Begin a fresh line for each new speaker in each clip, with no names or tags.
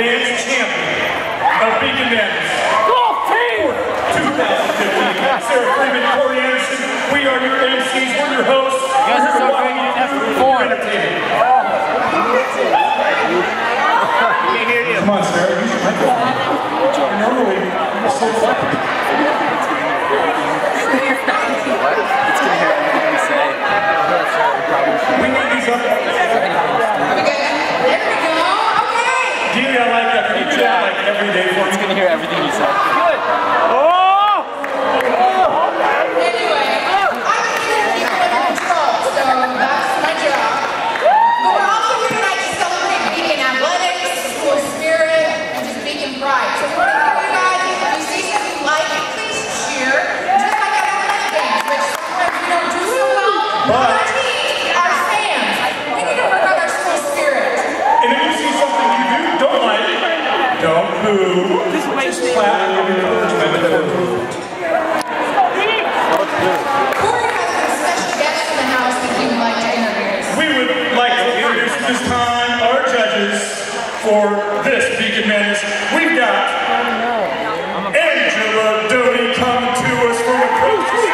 dance champion of Beacon Madness. Go team!
2015. Sarah Freeman,
Corey Anderson,
we are your MCs, we're your hosts. This time our judges for this Beacon Madness. We've got Angela Doty coming to us from the street.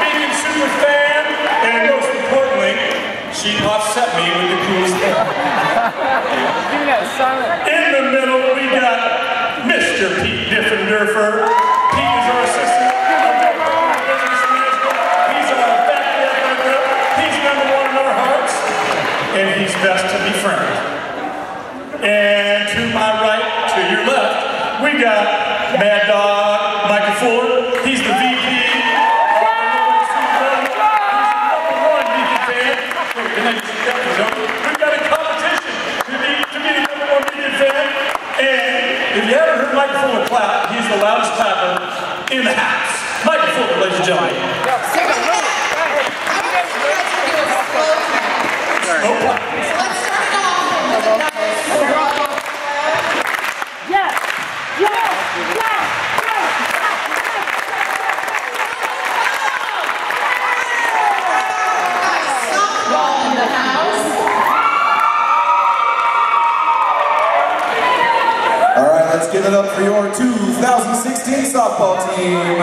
Beacon super fan, and most importantly, she offset me with the coolest thing.
Give me that.
In the middle, we got Mr. Pete Diffenderfer. Pete is our assistant. He's our back He's number one in our hearts, and he's best to befriend. To my right, to your left, we got Mad Dog Michael Fuller. He's the VP. We've got a competition to be, to number one Beacon fan. And if you haven't heard Michael Fuller clap, he's the loudest clapper in the house. Michael Fuller, ladies and gentlemen.
So with that, I'm going to you guys to do a slow count.
No clap.
So let's start it off with a nice rock and roll.
Yes! Yes! Yes!
Softball in the house.
All right, let's give it up for your 2016 softball team.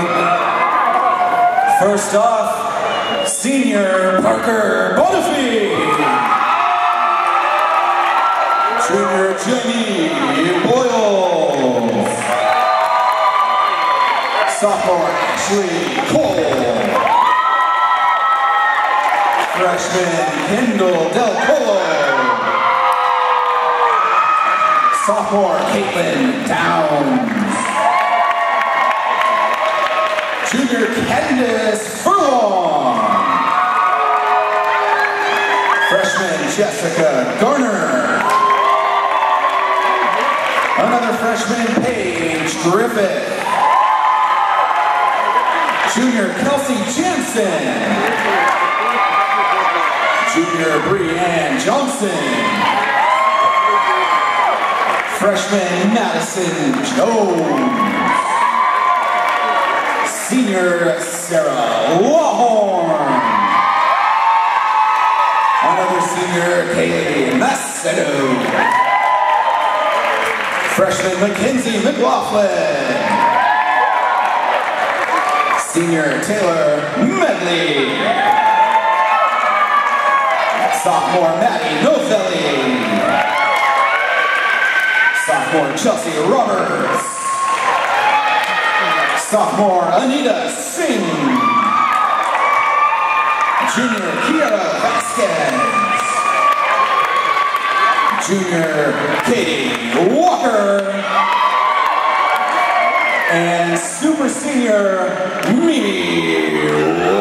First off, senior Parker Bonifay. Junior Jamie Boyle. Sophomore Ashley Cole. Freshman Kendall Del Colo. Sophomore Caitlin Downs. Junior Candace Furlong. Freshman Jessica Garner. Another freshman Paige Griffith. Junior Kelsey Jansen. Junior Brianne Johnson. Freshman Madison Jones. Senior Sarah Lawhorn. Another senior Kaylee Massetto. Freshman Mackenzie McLaughlin. Senior Taylor Medley. Sophomore Maddie Novelli. Sophomore Chelsea Roberts. Sophomore Anita Singh. Junior Kiara Vasquez. Junior Katie Walker. And Super Senior Mimi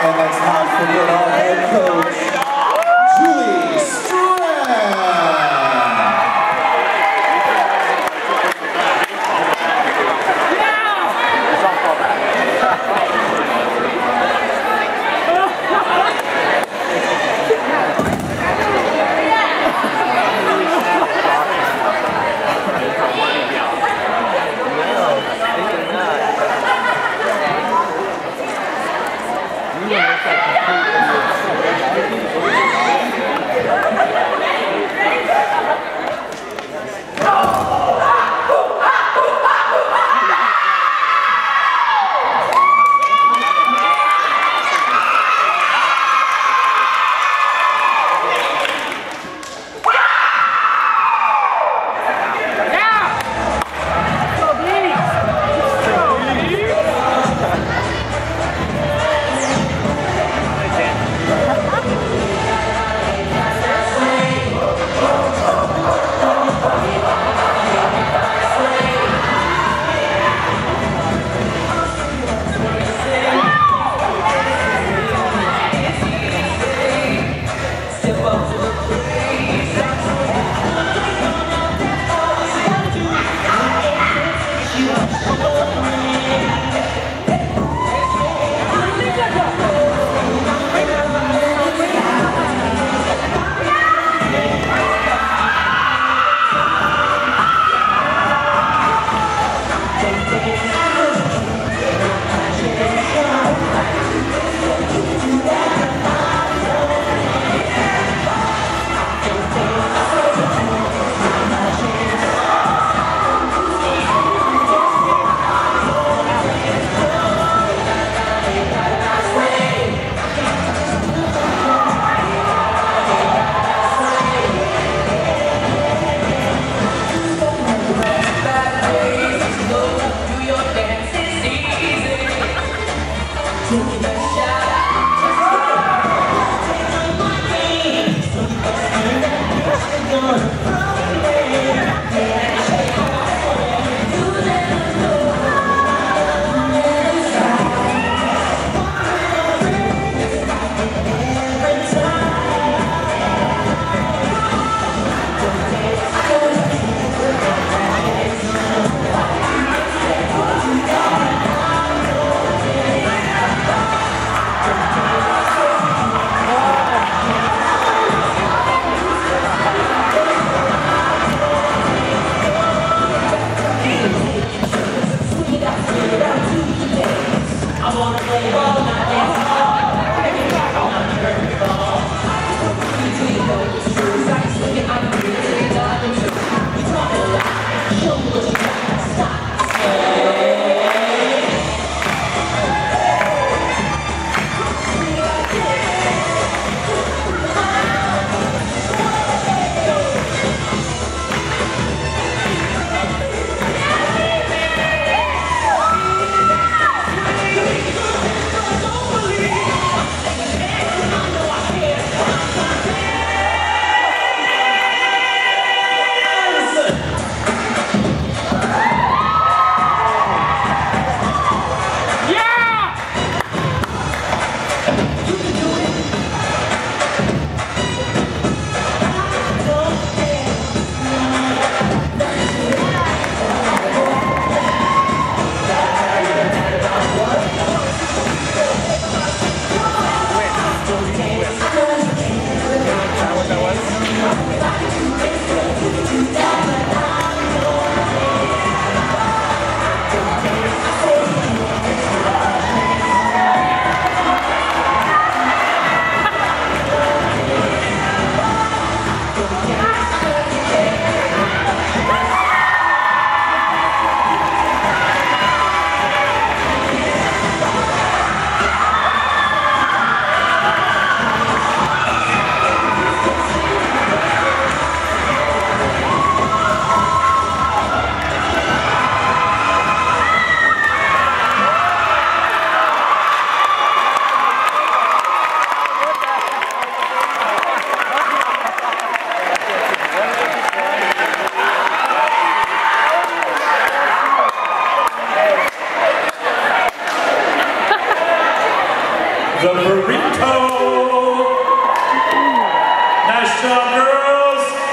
And let's not forget our head coach,